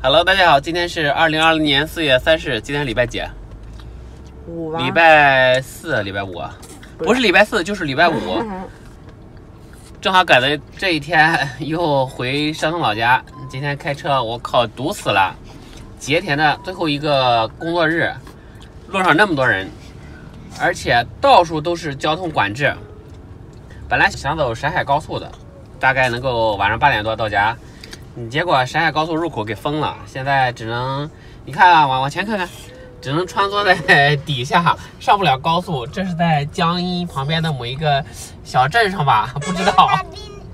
Hello，大家好，今天是二零二零年四月三十日，今天礼拜几？五吧礼拜四、礼拜五啊？不是礼拜四就是礼拜五，正好赶在这一天又回山东老家。今天开车，我靠，堵死了！节前的最后一个工作日，路上那么多人，而且到处都是交通管制。本来想走沈海高速的，大概能够晚上八点多到家，你结果沈海高速入口给封了，现在只能你看啊，往往前看看，只能穿梭在底下，上不了高速。这是在江阴旁边的某一个小镇上吧？不知道，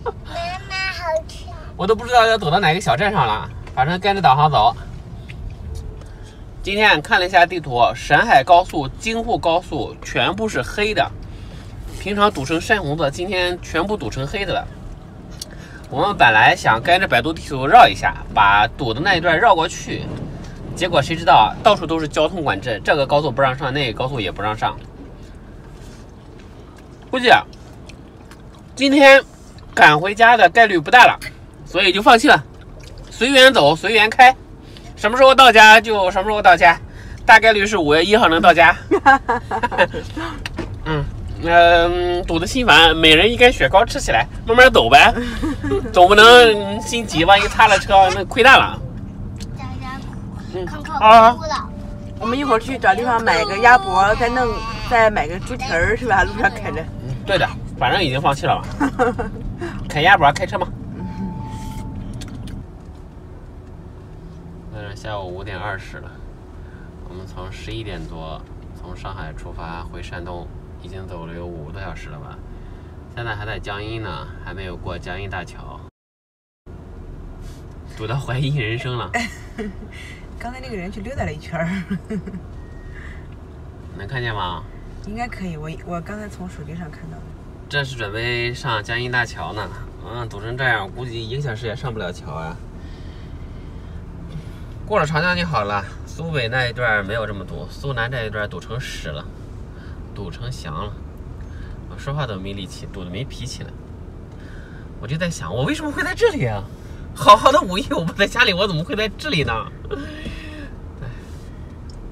妈妈好吃。我都不知道要走到哪个小镇上了。反正跟着导航走。今天看了一下地图，沈海高速、京沪高速全部是黑的，平常堵成深红色，今天全部堵成黑的了。我们本来想跟着百度地图绕一下，把堵的那一段绕过去，结果谁知道到处都是交通管制，这个高速不让上，那个高速也不让上。估计啊，今天赶回家的概率不大了，所以就放弃了，随缘走，随缘开，什么时候到家就什么时候到家，大概率是五月一号能到家。嗯。嗯，堵得心烦，每人一根雪糕吃起来，慢慢走呗，总不能嗯心急，万一擦了车那亏大了。大家嗯看啊。我们一会儿去找地方买个鸭脖，再弄，再买个猪蹄儿，是吧？路上啃着。嗯，对的，反正已经放弃了嘛。啃鸭脖，开车吗？嗯，下午五点二十了，我们从十一点多从上海出发回山东，已经走了有五个多小时了吧？现在还在江阴呢，还没有过江阴大桥，堵到怀疑人生了。刚才那个人去溜达了一圈儿，能看见吗？应该可以。我我刚才从手机上看到的。这是准备上江阴大桥呢。嗯，堵成这样，估计一个小时也上不了桥啊。过了长江就好了，苏北那一段没有这么堵，苏南这一段堵成屎了，堵成翔了。我说话都没力气，堵得没脾气了。我就在想，我为什么会在这里啊？好好的五一我不在家里，我怎么会在这里呢？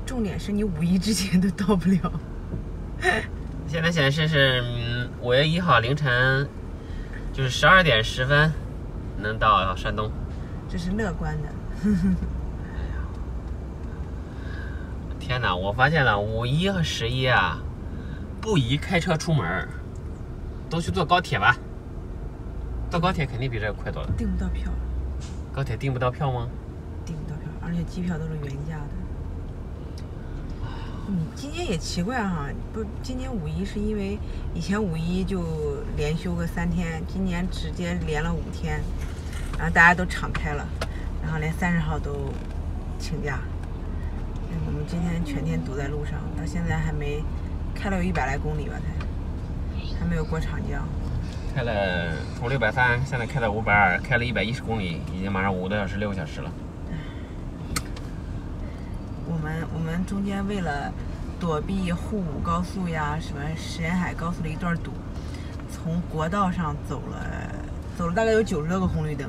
重点是你五一之前都到不了。现在显示是嗯五月一号凌晨，就是十二点十分能到山东。这是乐观的。天哪！我发现了五一和十一啊，不宜开车出门儿，都去坐高铁吧。坐高铁肯定比这个快多了。订不到票，高铁订不到票吗？订不到票，而且机票都是原价的。嗯，今年也奇怪哈，不，今年五一是因为以前五一就连休个三天，今年直接连了五天，然后大家都敞开了，然后连三十号都请假。嗯我们今天全天堵在路上，到现在还没开了有一百来公里吧，才还没有过长江。开了从六百三，现在开到五百二，开了一百一十公里，已经马上五个多小时、六个小时了。我们我们中间为了躲避沪武高速呀、什么沈海高速的一段堵，从国道上走了走了大概有九十多个红绿灯，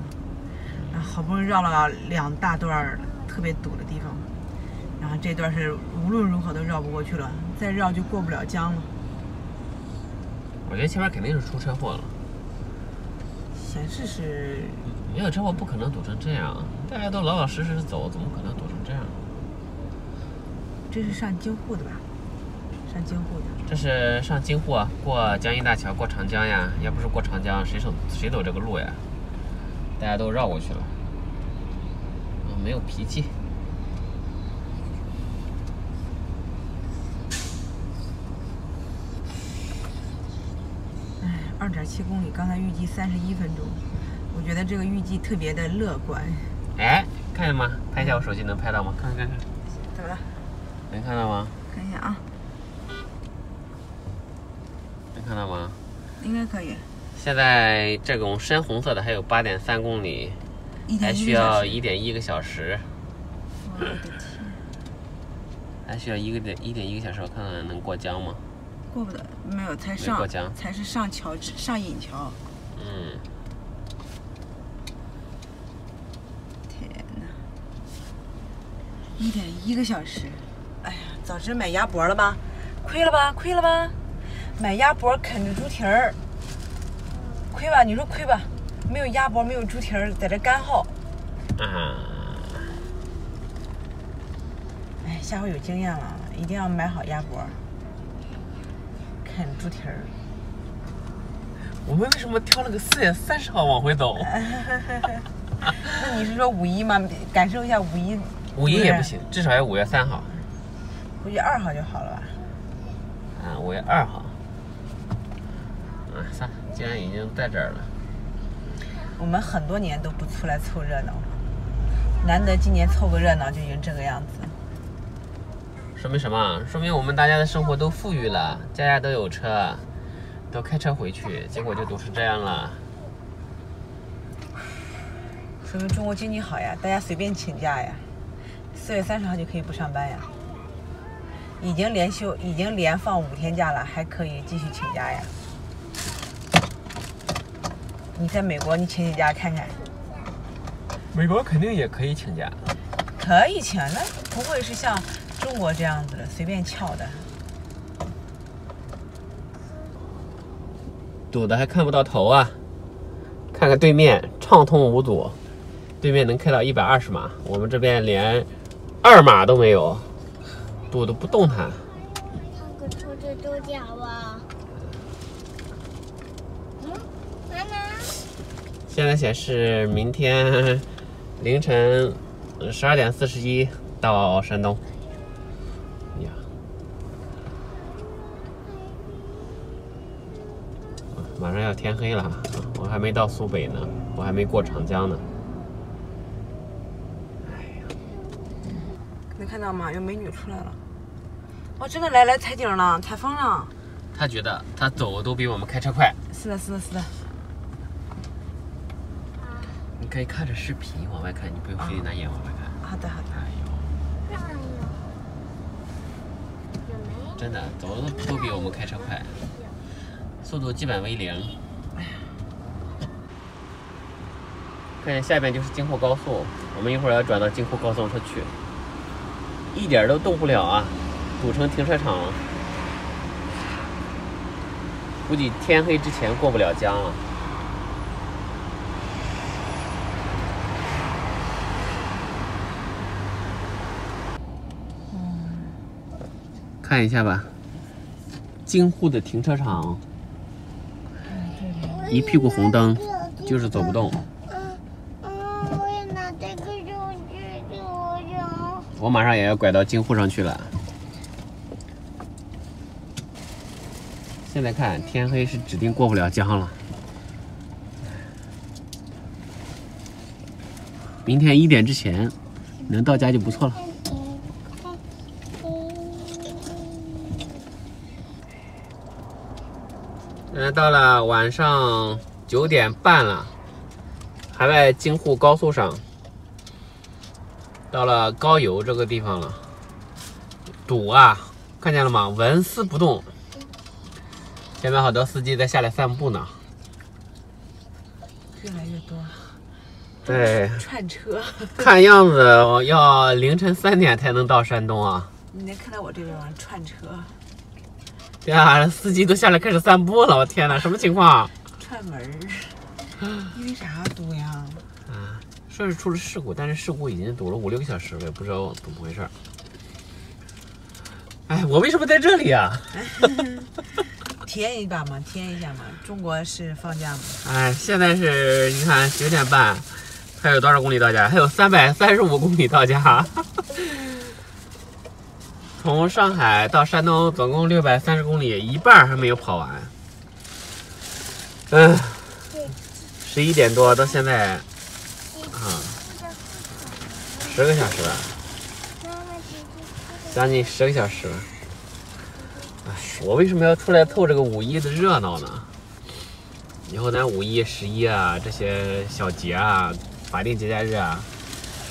好不容易绕了两大段儿特别堵的地方，然后这段是无论如何都绕不过去了，再绕就过不了江了。我觉得前面肯定是出车祸了，显示是没有车祸不可能堵成这样。大家都老老实实走，怎么可能堵成这样？这是上京沪的吧？上京沪的。这是上京沪啊，过江阴大桥，过长江呀。要不是过长江，谁走谁走这个路呀？大家都绕过去了。嗯，没有脾气。唉，二点七公里，刚才预计三十一分钟，我觉得这个预计特别的乐观。哎，看见吗？拍一下我手机能拍到吗？看看看看，怎么了？能看到吗？看一下啊，能看到吗？应该可以。现在这种深红色的还有八点三公里，还需要一点一个小时，我的天，还需要一个点一点一个小时，我看看能过江吗？过不得，没有，才上才是上桥上引桥。嗯，天哪！一点一个小时。哎呀，早知买鸭脖了吧，亏了吧，亏了吧，买鸭脖啃着猪蹄儿，亏吧？你说亏吧？没有鸭脖，没有猪蹄儿，在这干耗。啊，哎，下回有经验了，一定要买好鸭脖，啃猪蹄儿。我们为什么挑了个四月三十号往回走？那你是说五一吗？感受一下五一。五一也不行，至少要五月三号。五月二号就好了吧？啊，五月二号。啊，算了，既然已经在这儿了，我们很多年都不出来凑热闹，难得今年凑个热闹就已经这个样子。说明什么？说明我们大家的生活都富裕了，家家都有车，都开车回去，结果就堵成这样了。说明中国经济好呀，大家随便请假呀，四月三十号就可以不上班呀。已经连休，已经连放五天假了，还可以继续请假呀。你在美国，你请请假看看，美国肯定也可以请假。可以请，那不会是像中国这样子的随便翘的。堵的还看不到头啊！看看对面畅通无阻，对面能开到一百二十码，我们这边连二码都没有，堵的不动弹。看个车子多脚啊！嗯，妈妈，现在显示明天凌晨十二点四十一到山东。马上要天黑了，啊我还没到苏北呢，我还没过长江呢。哎呀，能看到吗？有美女出来了。哦，真的来来采景了，采风了。他觉得他走都比我们开车快。是的，是的，是的。你可以看着视频往外看，你不用非得拿眼往外看。好的，好的。哎呦？真的走的都比我们开车快，速度基本为零。看见下边就是京沪高速，我们一会儿要转到京沪高速上去，一点儿都动不了啊，堵成停车场了。估计天黑之前过不了江了。看一下吧，京沪的停车场，一屁股红灯，就是走不动。我也拿这个手机给我用。我马上也要拐到京沪上去了。现在看天黑是指定过不了江了。明天一点之前能到家就不错了。现在到了晚上九点半了，还在京沪高速上，到了高邮这个地方了，堵啊！看见了吗？纹丝不动。前面好多司机在下来散步呢。越来越多对，串车。看样子要凌晨三点才能到山东啊！你能看到我这边吗？串车，对啊，司机都下来开始散步了。我天哪，什么情况？串门儿。因为啥堵呀？啊，说是出了事故，但是事故已经堵了五六个小时了，也不知道怎么回事儿。哎，我为什么在这里啊？体验一把嘛，体验一下嘛。中国是放假吗？哎，现在是你看九点半，还有多少公里到家？还有三百三十五公里到家。从上海到山东总共六百三十公里，一半还没有跑完。嗯，十一点多到现在啊，十个小时了，妈妈姐姐，将近十个小时了。哎，我为什么要出来凑这个五一的热闹呢？以后咱五一、十一啊这些小节啊、法定节假日啊，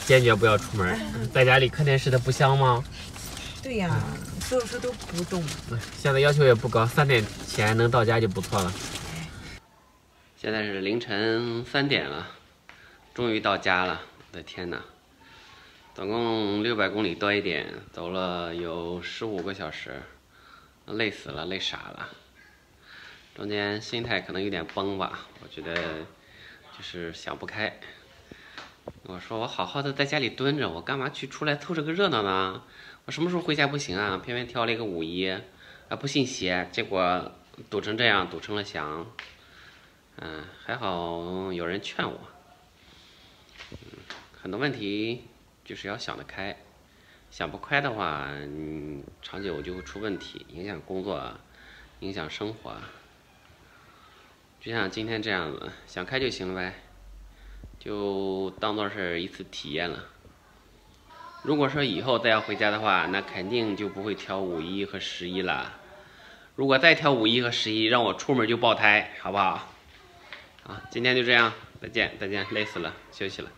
坚决不要出门，在家里看电视它不香吗？对呀，所有车都不动。现在要求也不高，三点前能到家就不错了。现在是凌晨三点了，终于到家了。我的天哪，总共六六百公里多一点，走了有十五个小时，累死了，累傻了。中间心态可能有点崩吧，我觉得就是想不开。我说我好好的在家里蹲着，我干嘛去出来凑这个热闹呢？我什么时候回家不行啊？偏偏挑了一个五一，啊不信邪，结果堵成这样，堵成了翔。嗯，还好有人劝我。嗯，很多问题就是要想得开，想不开的话，嗯，长久就会出问题，影响工作，影响生活。就像今天这样子，想开就行了呗，就当做是一次体验了。如果说以后再要回家的话，那肯定就不会挑五一和十一了。如果再挑五一和十一，让我出门就爆胎，好不好？啊，今天就这样，再见，再见，累死了，休息了。